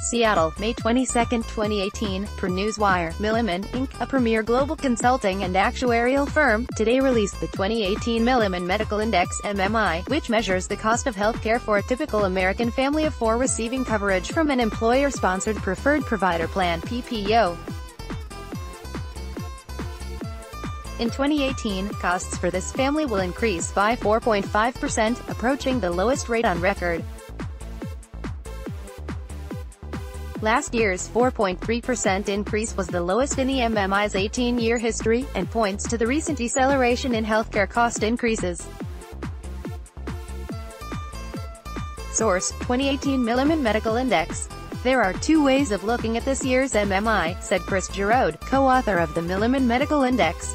Seattle, May 22, 2018, per Newswire. Milliman, Inc., a premier global consulting and actuarial firm, today released the 2018 Milliman Medical Index, MMI, which measures the cost of healthcare for a typical American family of four receiving coverage from an employer-sponsored preferred provider plan, PPO. In 2018, costs for this family will increase by 4.5%, approaching the lowest rate on record. Last year's 4.3% increase was the lowest in the MMI's 18-year history, and points to the recent deceleration in healthcare cost increases. Source, 2018 Milliman Medical Index. There are two ways of looking at this year's MMI, said Chris Girod, co-author of the Milliman Medical Index.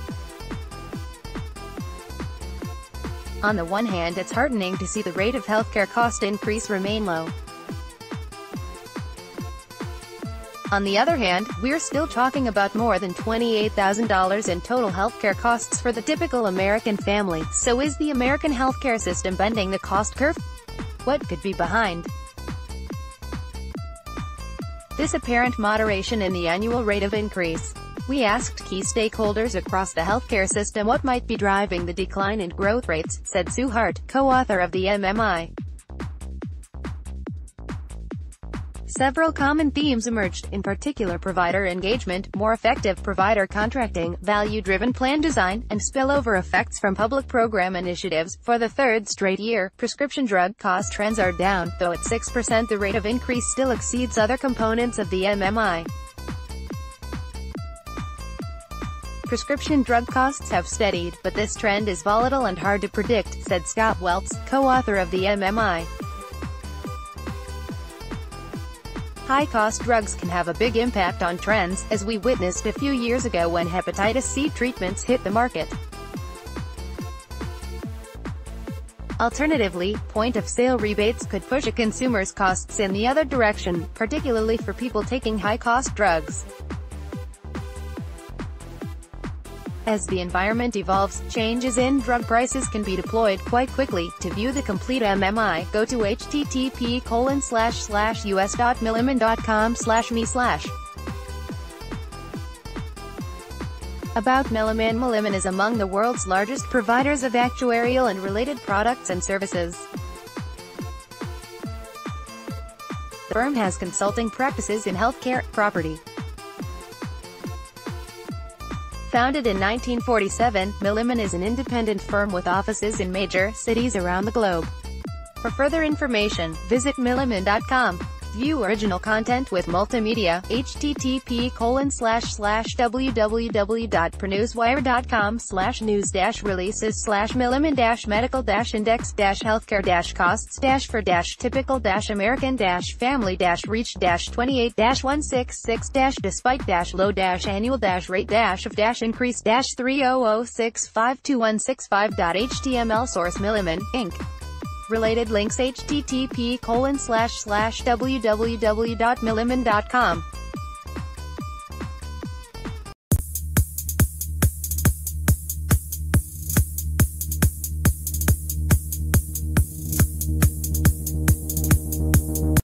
On the one hand it's heartening to see the rate of healthcare cost increase remain low. On the other hand, we're still talking about more than $28,000 in total healthcare costs for the typical American family, so is the American healthcare system bending the cost curve? What could be behind this apparent moderation in the annual rate of increase? We asked key stakeholders across the healthcare system what might be driving the decline in growth rates, said Sue Hart, co-author of the MMI. Several common themes emerged, in particular provider engagement, more effective provider contracting, value-driven plan design, and spillover effects from public program initiatives. For the third straight year, prescription drug cost trends are down, though at 6% the rate of increase still exceeds other components of the MMI. Prescription drug costs have steadied, but this trend is volatile and hard to predict, said Scott Weltz, co-author of the MMI. High-cost drugs can have a big impact on trends, as we witnessed a few years ago when hepatitis C treatments hit the market. Alternatively, point-of-sale rebates could push a consumer's costs in the other direction, particularly for people taking high-cost drugs. As the environment evolves, changes in drug prices can be deployed quite quickly. To view the complete MMI, go to http colon slash slash us.milliman.com slash me slash. About Milliman Milliman is among the world's largest providers of actuarial and related products and services. The firm has consulting practices in healthcare, property, Founded in 1947, Milliman is an independent firm with offices in major cities around the globe. For further information, visit milliman.com. View original content with multimedia, http colon slash slash www.pernewswire.com slash news dash releases slash milliman dash medical dash index dash healthcare dash costs dash for dash typical dash American dash family dash reach dash 28 dash 166 dash despite dash low dash annual dash rate dash of dash increase dash 300652165.html source Milliman, Inc. Related links http colon slash slash www.milliman.com